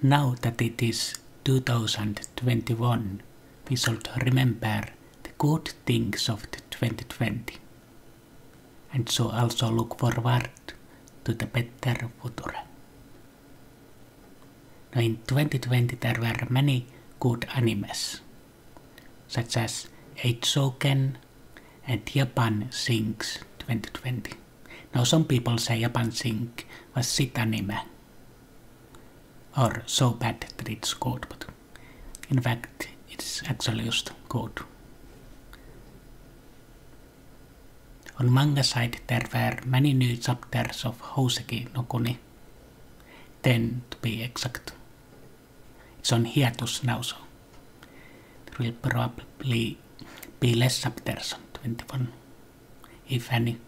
Now that it is 2021, we should remember the good things of the 2020 and so also look forward to the better future. Now in 2020 there were many good animes, such as Eizouken and Japan Sinks 2020. Now some people say Japan Sink was shit anime, or so bad that it's good, but in fact it's actually just good. On manga side there were many new chapters of Houseki no Kuni. 10 to be exact. It's on hiatus now so there will probably be less chapters on 21, if any.